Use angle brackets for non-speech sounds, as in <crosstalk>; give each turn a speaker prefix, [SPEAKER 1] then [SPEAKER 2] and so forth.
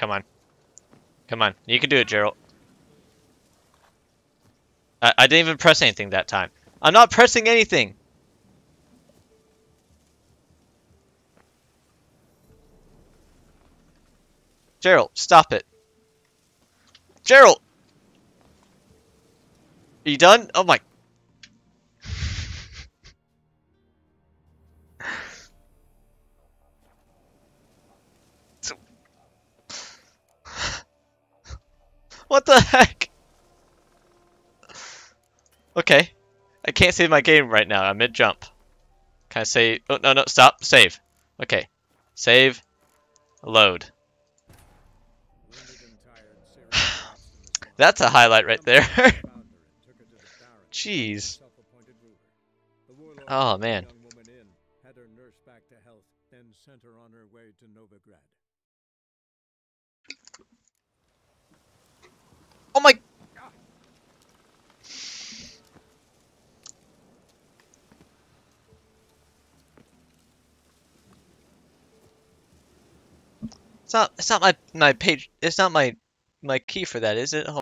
[SPEAKER 1] Come on. Come on. You can do it, Geralt. I, I didn't even press anything that time. I'm not pressing anything. Geralt, stop it. Geralt! Are you done? Oh my. What the heck? Okay. I can't save my game right now. I'm mid jump. Can I save? Oh, no, no, stop. Save. Okay. Save. Load. <sighs> That's a highlight right there. <laughs> Jeez. Oh, man. It's not. It's not my my page. It's not my my key for that, is it? Hold